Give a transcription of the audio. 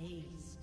Ace.